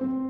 Y'all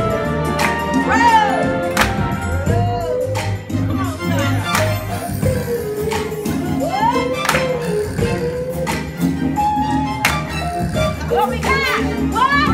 What we got? What?